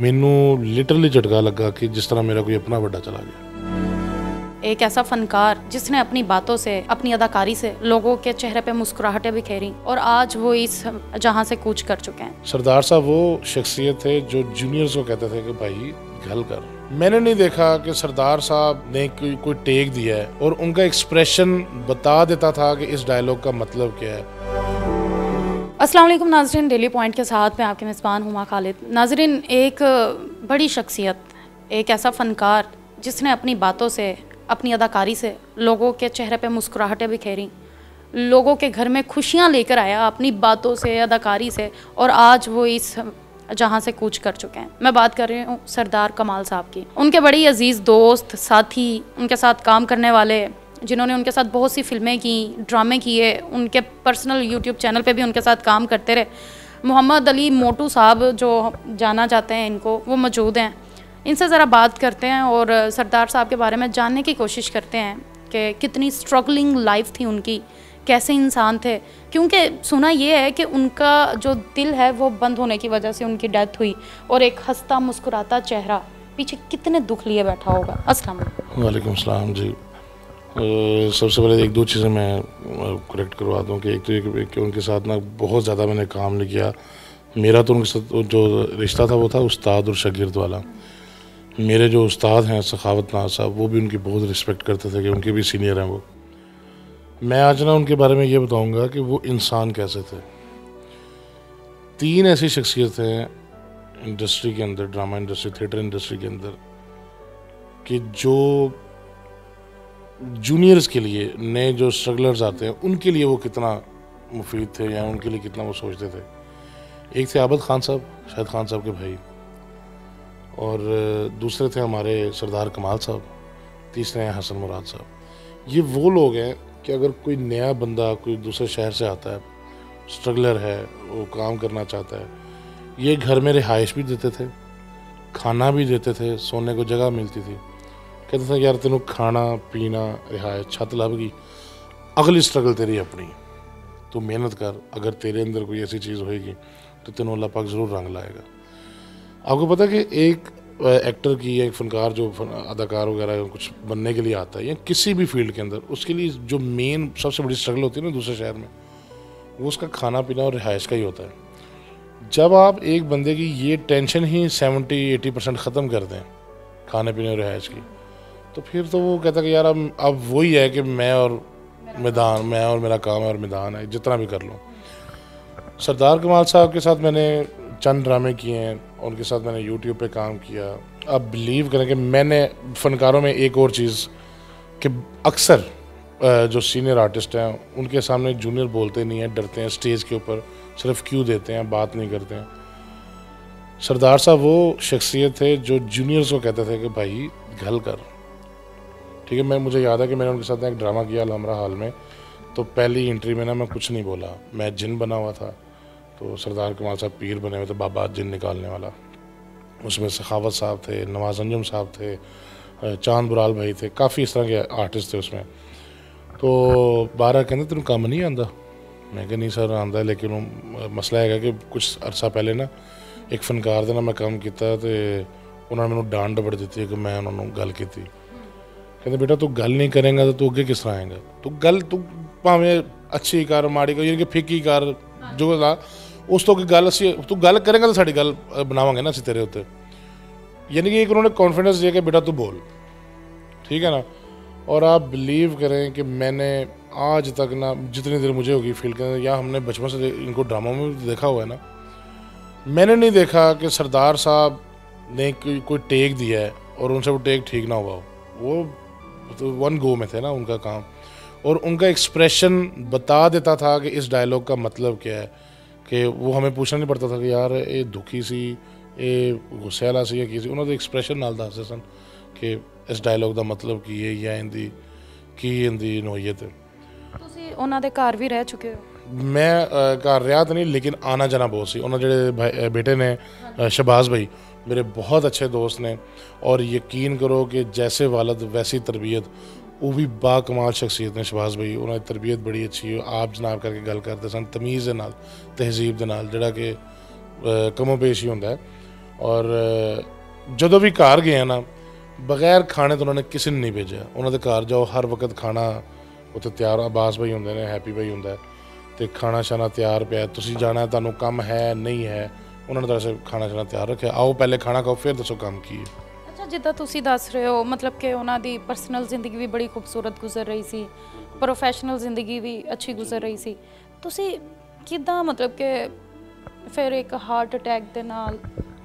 ਮੈਨੂੰ ਲਿਟਰਲੀ ਝਟਕਾ ਲੱਗਾ ਕਿ ਜਿਸ ਤਰ੍ਹਾਂ ਮੇਰਾ ਕੋਈ ਆਪਣਾ ਵੱਡਾ ਚਲਾ ਗਿਆ एक ऐसा फनकार जिसने अपनी बातों से अपनी अदाकारी से लोगों के चेहरे पे मुस्कुराहटें बिखेरी और आज वो इस जहां से कूच कर चुके हैं सरदार साहब वो शख्सियत थे जो जूनियर्स को कहते थे कि भाई घल कर मैंने नहीं देखा कि सरदार साहब ने कोई कोई टेक दिया है और उनका एक्सप्रेशन बता देता था कि इस डायलॉग का मतलब क्या है वालेकुम नाजरीन, डेली पॉइंट के साथ मैं आपके मेज़बान हुमा खालिद। नाजरीन, एक बड़ी शख्सियत, एक ऐसा फ़नकार जिसने अपनी बातों से, अपनी अदाकारी से लोगों के चेहरे पे मुस्कुराहटें बिखेरी लोगों के घर में खुशियाँ लेकर आया अपनी बातों से, अदाकारी से और आज वो इस, जहाँ से कूच कर चुके हैं। मैं बात कर रही हूँ सरदार कमाल साहब की। उनके बड़ी अज़ीज़ दोस्त, साथी, उनके साथ काम करने वाले जिन्होंने उनके साथ बहुत सी फ़िल्में की, ड्रामे किए, उनके पर्सनल यूट्यूब चैनल पे भी उनके साथ काम करते रहे। मोहम्मद अली मोटू साहब जो जाना जाते हैं इनको, वो मौजूद हैं। इनसे ज़रा बात करते हैं और सरदार साहब के बारे में जानने की कोशिश करते हैं कि कितनी स्ट्रगलिंग लाइफ थी उनकी, कैसे इंसान थे। क्योंकि सुना ये है कि उनका जो दिल है वो बंद होने की वजह से उनकी डेथ हुई और एक हंसता मुस्कुराता चेहरा पीछे कितने दुख लिए बैठा होगा। अस्सलाम वालेकुम। जी। सबसे पहले एक दो चीज़ें मैं करेक्ट करवा दूँ कि एक तो ये कि- कि उनके साथ ना बहुत ज़्यादा मैंने काम नहीं किया। मेरा तो उनके साथ, जो रिश्ता था वो था उस्ताद और शागिर्द वाला। मेरे जो उस्ताद हैं, सखावत नाज साहब, वो भी उनकी बहुत रिस्पेक्ट करते थे कि उनके भी सीनियर हैं वो। मैं आज ना उनके बारे में ये बताऊँगा कि वो इंसान कैसे थे। तीन ऐसी शख्सियत हैं इंडस्ट्री के अंदर ड्रामा इंडस्ट्री थिएटर इंडस्ट्री के अंदर, कि जो जूनियर्स के लिए नए जो स्ट्रगलर्स आते हैं, उनके लिए वो कितना मुफीद थे या उनके लिए कितना वो सोचते थे? एक थे आबद खान साहब, शाहिद खान साहब के भाई। और दूसरे थे हमारे सरदार कमाल साहब, तीसरे हैं हसन मुराद साहब। ये वो लोग हैं कि अगर कोई नया बंदा कोई दूसरे शहर से आता है, स्ट्रगलर है, वो काम करना चाहता है, ये घर में रिहाइश भी देते थे, खाना भी देते थे, सोने को जगह मिलती थी। कहते थे, यार, तेनों खाना, पीना रिहाइश छत लभ गई अगली स्ट्रगल तेरी अपनी तू मेहनत कर। अगर तेरे अंदर कोई ऐसी चीज़ होएगी तो तेनों अल्लाह पाक ज़रूर रंग लाएगा। आपको पता कि एक एक्टर की या एक फनकार जो अदाकार वगैरह कुछ बनने के लिए आता है, या किसी भी फ़ील्ड के अंदर, उसके लिए जो मेन सबसे बड़ी स्ट्रगल होती है ना दूसरे शहर में, वो उसका खाना, पीना और रिहाइश का ही होता है। जब आप एक बंदे की ये टेंशन ही सेवेंटी एटी परसेंट ख़त्म कर दें, खाने, पीने और रिहाइश की तो फिर तो वो कहता कि यार, अब अब वही है कि मैं और मैदान, मैं और मेरा काम है और मैदान है, जितना भी कर लूँ। सरदार कमाल साहब के साथ मैंने चंद ड्रामे किए हैं, उनके साथ मैंने यूट्यूब पे काम किया। आप बिलीव करें कि मैंने फ़नकारों में एक और चीज़ कि अक्सर जो सीनियर आर्टिस्ट हैं, उनके सामने जूनियर बोलते नहीं हैं, डरते हैं स्टेज के ऊपर सिर्फ़ क्यों देते हैं, बात नहीं करते हैं। सरदार साहब वो शख्सियत थे जो जूनियर्स को कहते थे कि भाई घल कर। ठीक है, मैं, मुझे याद है कि मैंने उनके साथ एक ड्रामा किया अलहमरा हाल में। तो पहली एंट्री में ना मैं कुछ नहीं बोला। मैं जिन बना हुआ था तो सरदार कमाल साहब पीर बने हुए थे, बाबा जिन निकालने वाला। उसमें सखावत साहब थे, नवाज़ अंजुम साहब थे, चाँद बुराल भाई थे, काफ़ी इस तरह के आर्टिस्ट थे उसमें। तो बारह कहते, तेन कम नहीं आता मैं क्या नहीं सर आता लेकिन मसला है कि कुछ अरसा पहले ना एक फनकार ना मैं काम किया तो उन्होंने मैं डांड डबड़ दी कि मैं उन्होंने गल की ਗੱਲ ਕੀਤੀ ਕਹਿੰਦੇ ਬੇਟਾ ਤੂੰ ਗੱਲ ਨਹੀਂ ਕਰੇਗਾ ਤਾਂ ਤੂੰ ਅੱਗੇ ਕਿਸ ਤਰ੍ਹਾਂ ਆਏਗਾ ਤੂੰ ਗੱਲ ਤੂੰ ਭਾਵੇਂ ਅੱਛੀ ਕਰ ਮਾੜੀ ਕਰ ਯਾਨੀ ਕਿ ਫਿੱਕੀ ਕਰ ਜੋ ਲਾ ਉਸ ਤੋਂ ਕੀ ਗੱਲ ਅਸੀਂ ਤੂੰ ਗੱਲ ਕਰੇਗਾ ਤਾਂ ਸਾਡੀ ਗੱਲ ਅ, ਬਣਾਵਾਂਗੇ ਨਾ ਅਸੀਂ ਤੇਰੇ ਉੱਤੇ यानी कि एक उन्होंने कॉन्फिडेंस दिया कि बेटा तू बोल ठीक है ना और आप बिलीव करें कि मैंने आज तक ना जितनी देर मुझे होगी फील करने या हमने बचपन से दे- इनको ड्रामों में भी देखा हुआ है ना मैंने नहीं देखा कि सरदार साहब ने कोई कोई टेक दिया है और उनसे वो टेक ठीक ना हुआ हो वो तो वन गो में थे ना उनका काम और उनका एक्सप्रेशन बता देता था कि इस डायलॉग का मतलब क्या है कि वो हमें पूछना नहीं पड़ता था कि यार ये दुखी सी ਇਹ ਗੁੱਸੇ ਵਾਲਾ ਸੀ ਜਾਂ ਕੀ ਸੀ ਉਹਨਾਂ ਦੇ ਐਕਸਪ੍ਰੈਸ਼ਨ ਨਾਲ ਦੱਸਦੇ ਸਨ ਕਿ ਇਸ ਡਾਇਲੌਗ ਦਾ ਮਤਲਬ ਕੀ ਹੈ ਜਾਂ ਇਹਦੀ ਕੀ ਇਹਦੀ ਨੋਈਅਤ ਹੈ ਤੁਸੀਂ ਉਹਨਾਂ ਦੇ ਘਰ ਵੀ ਰਹਿ ਚੁੱਕੇ ਹੋ ਮੈਂ ਅ, ਘਰ ਰਿਹਾ ਤਾਂ ਨਹੀਂ ਲੇਕਿਨ ਆਣਾ ਜਾਣਾ ਬਹੁਤ ਸੀ ਉਹਨਾਂ ਜਿਹੜੇ ਭਾਈ- ਅ, ਬੇਟੇ ਨੇ ਅ, ਸ਼ਬਾਜ਼ ਭਾਈ मेरे बहुत अच्छे दोस्त ने और यकीन करो कि जैसे वालद वैसी तरबियत ਉਹ ਵੀ ਬਾ ਕਮਾਲ ਸ਼ਖਸੀਅਤ ਨੇ ਸ਼ਬਾਜ਼ ਭਾਈ ਉਹਨਾਂ ਦੀ ਤਰਬੀਅਤ ਬੜੀ ਅੱਛੀ ਹੈ ਆਪ ਜਨਾਬ ਕਰਕੇ ਗੱਲ ਕਰਦੇ ਸਨ ਤਮੀਜ਼ ਦੇ ਨਾਲ ਤਹਿਜ਼ੀਬ ਦੇ ਨਾਲ ਜਿਹੜਾ ਕਿ ਅ, ਕਮੋ ਪੇਸ਼ ਹੀ ਹੁੰਦਾ ਹੈ ਔਰ ਜਦੋਂ ਵੀ ਘਰ ਗਏ ਆ ਨਾ ਬਗੈਰ ਖਾਣੇ ਤੋਂ ਉਹਨਾਂ ਨੇ ਕਿਸੇ ਨੂੰ ਨਹੀਂ ਭੇਜਿਆ ਉਹਨਾਂ ਦੇ ਘਰ ਜਾਓ ਹਰ ਵਕਤ ਖਾਣਾ ਉੱਥੇ ਤਿਆਰ ਆਬਾਸ ਭਾਈ ਹੁੰਦੇ ਨੇ ਹੈਪੀ ਭਾਈ ਹੁੰਦਾ ਹੈ, ਤੇ ਖਾਣਾ ਸ਼ਾਨਾ ਤਿਆਰ ਪਿਆ ਤੁਸੀਂ ਜਾਣਾ ਤੁਹਾਨੂੰ ਕੰਮ ਹੈ ਨਹੀਂ ਹੈ ਉਹਨਾਂ ਨੇ ਤਾਂ ਖਾਣਾ ਸ਼ਾਨਾ ਤਿਆਰ ਰੱਖਿਆ। ਆਓ ਪਹਿਲੇ ਖਾਣਾ ਖਾਓ ਫਿਰ ਦੱਸੋ ਕੰਮ ਕੀ ਹੈ। ਅੱਛਾ ਜਿੱਦਾਂ ਤੁਸੀਂ ਦੱਸ ਰਹੇ ਹੋ ਮਤਲਬ ਕਿ ਉਹਨਾਂ ਦੀ ਪਰਸਨਲ ਜ਼ਿੰਦਗੀ ਵੀ ਬੜੀ ਖੂਬਸੂਰਤ ਗੁਜ਼ਰ ਰਹੀ ਸੀ ਪ੍ਰੋਫੈਸ਼ਨਲ ਜ਼ਿੰਦਗੀ ਵੀ ਅੱਛੀ ਗੁਜ਼ਰ ਰਹੀ ਸੀ। ਤੁਸੀਂ ਕਿੱਦਾਂ ਮਤਲਬ ਕਿ ਫਿਰ ਇੱਕ ਹਾਰਟ ਅਟੈਕ ਦੇ ਨਾਲ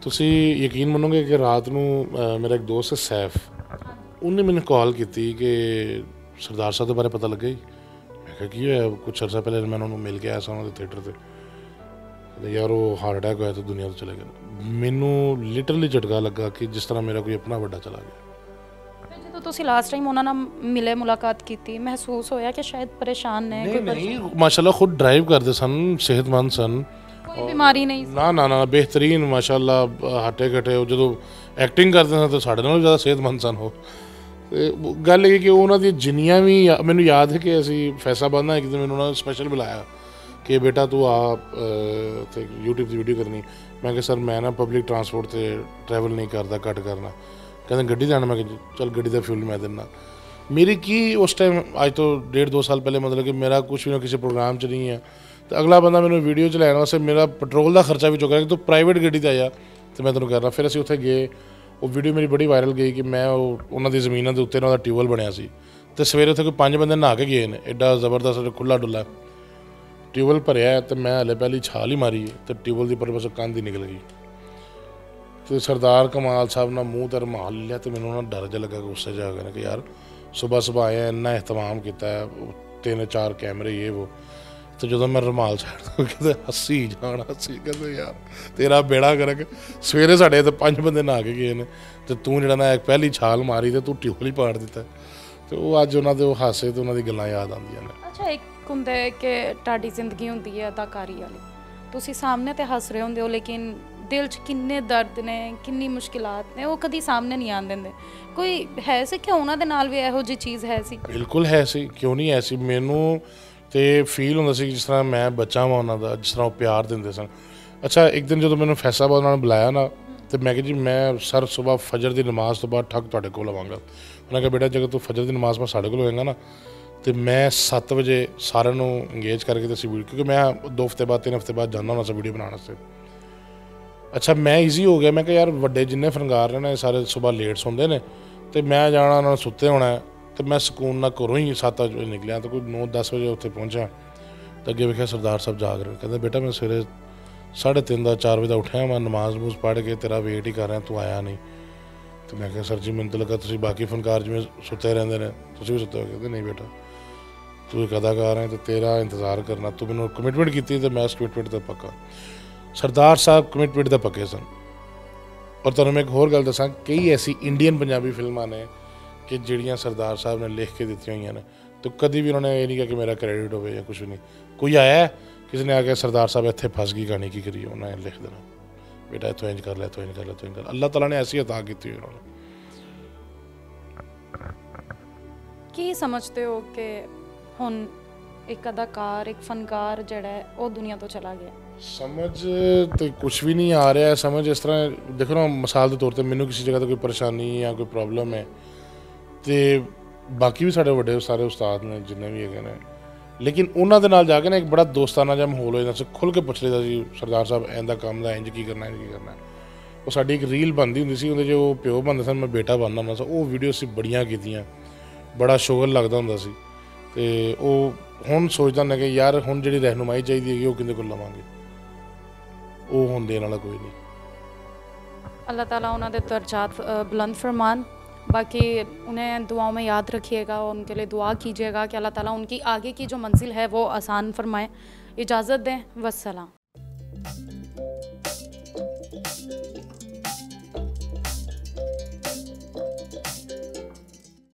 ਤੁਸੀਂ ਯਕੀਨ ਮੰਨੋਗੇ ਕਿ ਰਾਤ ਨੂੰ ਮੇਰਾ ਇੱਕ ਦੋਸਤ ਹੈ ਸੈਫ। ਉਹਨੇ ਮੈਨੂੰ ਕਾਲ ਕੀਤੀ ਕਿ ਸਰਦਾਰ ਸਾਹਿਬ ਦੇ ਬਾਰੇ ਪਤਾ ਲੱਗਾ ਮੈਂ ਕਿਹਾ ਕੀ ਹੋਇਆ? ਕੁਛ ਅਰਸਾ ਪਹਿਲੇ ਮੈਂ ਉਹਨਾਂ ਨੂੰ ਮਿਲ ਕੇ ਆਇਆ ਸੀ ਉਹਨਾਂ ਦੇ ਥੀਏਟਰ ਤੇ। ਕਹਿੰਦੇ ਯਾਰ ਉਹ ਹਾਰਟ ਅਟੈਕ ਹੋਇਆ ਤਾਂ ਦੁਨੀਆ ਤੋਂ ਚਲੇ ਗਏ ਮੈਨੂੰ ਲਿਟਰਲੀ ਝਟਕਾ ਲੱਗਾ ਕਿ ਜਿਸ ਤਰ੍ਹਾਂ ਮੇਰਾ ਕੋਈ ਆਪਣਾ ਵੱਡਾ ਚਲਾ ਗਿਆ। ਜਦੋਂ ਤੁਸੀਂ ਲਾਸਟ ਟਾਈਮ ਉਹਨਾਂ ਨਾਲ ਮਿਲੇ ਮੁਲਾਕਾਤ ਕੀਤੀ ਮਹਿਸੂਸ ਹੋਇਆ ਕਿ ਸ਼ਾਇਦ ਪਰੇਸ਼ਾਨ ਨੇ ਕੋਈ ਨਹੀਂ ਮਾਸ਼ਾਅੱਲਾ ਖੁਦ ਡਰਾਈਵ ਕਰਦੇ ਸਨ ਸਿਹਤਮੰਦ ਸਨ। ਕੋਈ ਬਿਮਾਰੀ ਨਹੀਂ ਸੀ। ਨਾ ਨਾ ਨਾ ਬਿਹਤਰੀਨ ਮਾਸ਼ਾਅੱਲਾ ਹੱਟੇ ਘਟੇ ਉਹ ਜਦੋਂ ਐਕਟਿੰਗ ਕਰਦੇ ਸਨ ਤਾਂ ਸਾਡੇ ਨਾਲੋਂ ਜ਼ਿਆਦਾ ਸਿਹਤਮੰਦ ਸਨ ਉਹ। ਗੱਲ ਇਹ ਕਿ ਉਹਨਾਂ ਦੀ ਜਿੰਨੀਆਂ ਵੀ ਮੈਨੂੰ ਯਾਦ ਹੈ ਕਿ ਅਸੀਂ ਫੈਸਲਾਬਾਦ ਨਾਲ ਇੱਕ ਦਿਨ ਮੈਨੂੰ ਉਹਨਾਂ ਨੇ ਸਪੈਸ਼ਲ ਬੁਲਾਇਆ। ਕਿ ਬੇਟਾ ਤੂੰ ਆ ਅਹ, ਤੇ YouTube ਦੀ ਵੀਡੀਓ ਕਰਨੀ। ਮੈਂ ਕਿਹਾ ਸਰ ਮੈਂ ਨਾ ਪਬਲਿਕ ਟਰਾਂਸਪੋਰਟ ਤੇ ਟਰੈਵਲ ਨਹੀਂ ਕਰਦਾ ਘੱਟ ਕਰਨਾ। ਕਹਿੰਦੇ ਗੱਡੀ ਜਾਣਾ ਮੈਂ ਕਿਹਾ ਚੱਲ ਗੱਡੀ ਦਾ ਫਿਊਲ ਮੈਂ ਦਿੰਦਾ। ਮੇਰੀ ਕੀ ਉਸ ਟਾਈਮ ਅੱਜ ਤੋਂ ਡੇਢ ਦੋ ਸਾਲ ਪਹਿਲੇ ਮਤਲਬ ਕਿ ਮੇਰਾ ਕੁਝ ਵੀ ਨਾ ਕਿਸੇ ਪ੍ਰੋਗਰਾਮ 'ਚ ਨਹੀਂ ਹੈ ਤੇ ਅਗਲਾ ਬੰਦਾ ਮੈਨੂੰ ਵੀਡੀਓ 'ਚ ਲੈਣ ਵਾਸਤੇ ਮੇਰਾ ਪੈਟਰੋਲ ਦਾ ਖਰਚਾ ਵੀ ਚੁੱਕ ਰਿਹਾ ਕਿ ਤੂੰ ਪ੍ਰਾਈਵੇਟ ਗੱਡੀ ਤੇ ਆਇਆ ਤੇ ਮੈਂ ਤੈਨੂੰ ਕਰਨਾ ਫਿਰ ਅਸੀਂ ਉੱਥੇ ਗਏ। ਉਹ ਵੀਡੀਓ ਮੇਰੀ ਬੜੀ ਵਾਇਰਲ ਗਈ ਕਿ ਮੈਂ ਉਹ ਉਹਨਾਂ ਦੀ ਜ਼ਮੀਨਾਂ ਦੇ ਉੱਤੇ ਉਹਨਾਂ ਦਾ ਟਿਊਬਲ ਬਣਿਆ ਸੀ। ਤੇ ਸਵੇਰੇ ਉੱਥੇ ਕੋਈ ਪੰਜ ਬੰਦੇ ਨਹਾ ਕੇ ਗਏ ਨੇ। ਐਡਾ ਜ਼ਬਰਦਸਤ ਖੁੱਲਾ ਡੁੱਲਾ ਟਿਊਬਲ ਭਰਿਆ ਹੈ ਤੇ ਮੈਂ ਹਲੇ ਪਹਿਲੀ ਛਾਲ ਹੀ ਮਾਰੀ ਤੇ ਟਿਊਬਲ ਦੀ ਪਰ ਕੰਧ ਹੀ ਨਿਕਲ ਗਈ। ਤੇ ਸਰਦਾਰ ਕਮਾਲ ਸਾਹਿਬ ਨਾਲ ਮੂੰਹ ਤੇ ਰੁਮਾਲ ਲਿਆ ਤੇ ਮੈਨੂੰ ਉਹਨਾਂ ਡਰ ਜਿਹਾ ਲੱਗਾ ਗੁੱਸੇ ਜਾ ਕੇ ਕਿ ਯਾਰ ਸਵੇਰ ਸਵੇਰ ਆਇਆ, ਇੰਨਾ ehtamam ਕੀਤਾ ਤਿੰਨ ਚਾਰ ਕੈਮਰੇ ਇਹ ਉਹ। ਤੇ ਜਦੋਂ ਮੈਂ ਰੁਮਾਲ ਛੱਡਦਾ ਕਹਿੰਦੇ, ਹੱਸੀ ਜਾਣ, ਹੱਸੀ ਕਹਿੰਦੇ, ਯਾਰ ਤੇਰਾ ਬੇੜਾ ਕਰਕ ਸਵੇਰੇ ਸਾਡੇ ਤੇ ਪੰਜ ਬੰਦੇ ਨਹਾ ਕੇ ਗਏ ਨੇ ਤੇ ਤੂੰ ਜਿਹੜਾ ਨਾ ਪਹਿਲੀ ਛਾਲ ਮਾਰੀ ਤੇ ਤੂੰ ਟਿਊਬਲ ਹੀ ਪਾੜ ਦਿੱਤਾ। ਤੇ ਉਹ ਅੱਜ ਉਹਨਾਂ ਦੇ ਉਹ ਹਾਸੇ ਤੇ ਉਹਨਾਂ ਦੀ ਗੱਲਾਂ ਯਾਦ ਆਉਂਦੀਆਂ ਨੇ। ਅੱਛਾ, ਇੱਕ ਹੁੰਦਾ ਹੈ ਕਿ ਤੁਹਾਡੀ ਜ਼ਿੰਦਗੀ ਹੁੰਦੀ ਹੈ ਅਦਾਕਾਰੀ ਵਾਲੀ। ਤੁਸੀਂ ਸਾਹਮਣੇ ਤੇ ਹੱਸ ਰਹੇ ਹੁੰਦੇ ਹੋ, ਲੇਕਿਨ ਦਿਲ 'ਚ ਕਿੰਨੇ ਦਰਦ ਨੇ, ਕਿੰਨੀ ਮੁਸ਼ਕਿਲਾਤ ਨੇ, ਉਹ ਕਦੀ ਸਾਹਮਣੇ ਨਹੀਂ ਆਉਣ ਦਿੰਦੇ। ਕੋਈ ਹੈ ਸੀ ਕਿ ਉਹਨਾਂ ਦੇ ਨਾਲ ਵੀ ਇਹੋ ਜਿਹੀ ਚੀਜ਼ ਹੈ ਸੀ? ਬਿਲਕੁਲ ਹੈ ਸੀ, ਕਿਉਂ ਨਹੀਂ ਹੈ ਮੈਨੂੰ ਤੇ ਫੀਲ ਹੁੰਦਾ ਸੀ ਜਿਸ ਤਰ੍ਹਾਂ ਮੈਂ ਬੱਚਾ ਵਾਂ ਉਹਨਾਂ ਦਾ, ਜਿਸ ਤਰ੍ਹਾਂ ਉਹ ਪਿਆਰ ਦਿੰਦੇ ਸਨ। ਅੱਛਾ, ਇੱਕ ਦਿਨ ਜਦੋਂ ਮੈਨੂੰ ਫੈਸਲਾਬਾਦ ਨਾਲ ਬੁਲਾਇਆ ਨਾ, ਤੇ ਮੈਂ ਕਿਹਾ ਜੀ, ਮੈਂ ਸਰ ਸਵੇਰ ਫਜਰ ਦੀ ਨਮਾਜ਼ ਤੋਂ ਬਾਅਦ ਠੱਕ ਤੁਹਾਡੇ ਕੋਲ ਆਵਾਂਗਾ। ਉਹਨਾਂ ਕਿਹਾ, ਬੇਟਾ ਜਦੋਂ ਤੂੰ ਫਜਰ ਦੀ ਨਮਾਜ਼ ਮੈਂ ਸਾਡੇ ਕੋਲ ਹੋਏਗਾ ਨਾ ਤੇ ਮੈਂ 7 ਵਜੇ ਸਾਰਿਆਂ ਨੂੰ ਇੰਗੇਜ ਕਰਕੇ ਤੇ ਅਸੀਂ ਵੀਡੀਓ ਕਿਉਂਕਿ ਮੈਂ ਦੋ ਹਫ਼ਤੇ ਬਾਅਦ, ਤਿੰਨ ਹਫ਼ਤੇ ਬਾਅਦ ਜਾਂਦਾ ਹੁੰਦਾ ਸੀ ਵੀਡੀਓ ਬਣਾਉਣ ਵਾਸਤੇ। ਅੱਛਾ, ਮੈਂ ਈਜ਼ੀ ਹੋ ਗਿਆ। ਮੈਂ ਕਿਹਾ, ਯਾਰ, ਵੱਡੇ ਜਿੰਨੇ ਫਨਕਾਰ ਨੇ ਨਾ, ਇਹ ਸਾਰੇ ਸਵੇਰ ਲੇਟ ਸੌਂਦੇ ਨੇ, ਤੇ ਮੈਂ ਜਾਣਾ, ਉਹਨਾਂ ਨੂੰ ਸੁੱਤੇ ਹੋਣਾ ਹੈ, ਤੇ ਮੈਂ ਸਕੂਨ ਨਾਲ ਘਰੋਂ ਹੀ 7 ਵਜੇ ਨਿਕਲਿਆ, ਤੇ ਕੋਈ 9-10 ਵਜੇ ਉੱਥੇ ਪਹੁੰਚਿਆ। ਤੇ ਅੱਗੇ ਵੇਖਿਆ ਸਰਦਾਰ ਸਾਹਿਬ ਜਾਗ ਰਹੇ। ਕਹਿੰਦੇ, ਬੇਟਾ, ਮੈਂ ਸਵੇਰੇ 3:30 ਦਾ 4 ਵਜੇ ਦਾ ਉੱਠਿਆ, ਮੈਂ ਨਮਾਜ਼ ਨੂਜ਼ ਪੜ੍ਹ ਕੇ ਤੇਰਾ ਵੇਟ ਹੀ ਕਰ ਰਿਹਾ, ਤੂੰ ਆਇਆ ਨਹੀਂ। ਤੇ ਮੈਂ ਕਿਹਾ, ਸਰ ਜੀ, ਮੈਨੂੰ ਤਾਂ ਲੱਗਾ ਤੁਸੀਂ ਬਾਕੀ ਫਨਕਾਰ ਜਿਵੇਂ ਸੁੱਤੇ ਰਹਿੰਦੇ ਨੇ, ਤੁਸੀਂ ਵੀ ਸੁੱਤੇ ਹੋ। ਕਹਿੰਦੇ, ਨਹੀਂ ਬੇਟਾ ਤੂੰ ਇੱਕ ਅਦਾਕਾਰ ਹੈ ਤੇ ਤੇਰਾ ਇੰਤਜ਼ਾਰ ਕਰਨਾ ਤੂੰ ਮੈਨੂੰ ਕਮਿਟਮੈਂਟ ਕੀਤੀ ਤੇ ਮੈਂ ਉਸ ਕਮਿਟਮੈਂਟ ਤੇ ਪੱਕਾ ਸਰਦਾਰ ਸਾਹਿਬ ਕਮਿਟਮੈਂਟ ਤੇ ਪੱਕੇ ਸਨ ਔਰ ਤੁਹਾਨੂੰ ਮੈਂ ਇੱਕ ਹੋਰ ਗੱਲ ਦੱਸਾਂ ਕਈ ਐਸੀ ਇੰਡੀਅਨ ਪੰਜਾਬੀ ਫਿਲਮਾਂ ਨੇ ਕਿ ਜਿਹੜੀਆਂ ਸਰਦਾਰ ਸਾਹਿਬ ਨੇ ਲਿਖ ਕੇ ਦਿੱਤੀਆਂ ਹੋਈਆਂ ਨੇ ਤੇ ਕਦੀ ਵੀ ਉਹਨਾਂ ਨੇ ਇਹ ਨਹੀਂ ਕਿਹਾ ਕਿ ਮੇਰਾ ਕ੍ਰੈਡਿਟ ਹੋਵੇ ਜਾਂ ਕੁਝ ਵੀ ਨਹੀਂ ਕੋਈ ਆਇਆ ਹੈ, ਕਿਸੇ ਨੇ ਆ ਕੇ ਸਰਦਾਰ ਸਾਹਿਬ ਇੱਥੇ ਫਸ ਗਈ ਕਹਾਣੀ ਕੀ ਕਰੀਏ ਉਹਨਾਂ ਨੇ ਲਿਖ ਦੇਣਾ ਬੇਟਾ ਇੱਥੋਂ ਇੰਜ ਕਰ ਲੈ ਇੱਥੋਂ ਇੰਜ ਕਰ ਲੈ ਇੱਥੋਂ ਇੰਜ ਕਰ ਲੈ। ਅੱਲਾਹ ਤਾਲਾ ਨੇ ਐਸੀ ਅਤਾ ਕੀਤੀ ਹੋਈ ਉਹਨਾਂ ਨੂੰ ਕੀ ਸਮਝਦੇ ਹੋ ਕਿ ਹੁਣ ਇੱਕ ਅਦਾਕਾਰ, ਇੱਕ ਫਨਕਾਰ ਜਿਹੜਾ ਹੈ, ਉਹ ਦੁਨੀਆ ਤੋਂ ਚਲਾ ਗਿਆ। ਸਮਝ ਤੇ ਕੁਝ ਵੀ ਨਹੀਂ ਆ ਰਿਹਾ ਸਮਝ ਇਸ ਤਰ੍ਹਾਂ, ਦੇਖੋ ਨਾ, ਮਿਸਾਲ ਦੇ ਤੌਰ ਤੇ ਮੈਨੂੰ ਕਿਸੇ ਜਗ੍ਹਾ ਤੇ ਕੋਈ ਪਰੇਸ਼ਾਨੀ ਜਾਂ ਕੋਈ ਪ੍ਰੋਬਲਮ ਹੈ। ਤੇ ਬਾਕੀ ਵੀ ਸਾਡੇ ਵੱਡੇ ਸਾਰੇ ਉਸਤਾਦ ਨੇ, ਜਿੰਨੇ ਵੀ ਹੈਗੇ ਨੇ। ਲੇਕਿਨ ਉਹਨਾਂ ਦੇ ਨਾਲ ਜਾ ਕੇ ਨਾ ਇੱਕ ਬੜਾ ਦੋਸਤਾਨਾ ਜਿਹਾ ਮਾਹੌਲ ਹੋ ਜਾਂਦਾ। ਸੀ ਖੁੱਲ ਕੇ ਪੁੱਛ ਲਈਦਾ ਸੀ, ਸਰਦਾਰ ਸਾਹਿਬ ਐਂਦਾ ਕੰਮ ਦਾ ਇੰਜ ਕੀ ਕਰਨਾ, ਇੰਜ ਕੀ ਕਰਨਾ। ਉਹ ਸਾਡੀ ਇੱਕ ਰੀਲ ਬਣਦੀ ਹੁੰਦੀ ਸੀ, ਉਹਦੇ 'ਚ ਉਹ ਪਿਓ ਬਣਦਾ ਸਨ, ਮੈਂ ਬੇਟਾ ਬਣਦਾ ਹੁੰਦਾ ਸੀ। ਉਹ ਵੀਡੀਓ ਅਸੀਂ ਬੜੀਆਂ ਕੀਤੀਆਂ। ਬੜਾ ਸ਼ੋਗਲ ਲੱਗਦਾ ਹੁੰਦਾ ਸੀ। ਤੇ ਉਹ ਹੁਣ ਸੋਚਦਾ ਨਾ ਕਿ ਯਾਰ ਹੁਣ ਜਿਹੜੀ ਰਹਿਨੁਮਾਈ ਚਾਹੀਦੀ ਹੈਗੀ ਉਹ ਕਿੰਦੇ ਕੋਲ ਲਵਾਂਗੇ ਉਹ ਹੁਣ ਦੇਣ ਵਾਲਾ ਕੋਈ नहीं अल्लाह ताला उन्होंने दर्जात अ, बुलंद फरमान बाकी उन्हें दुआओं में याद रखिएगा और उनके लिए दुआ कीजिएगा कि अल्लाह ताला उनकी आगे की जो मंजिल है वो आसान फरमाए इजाज़त दें वसलाम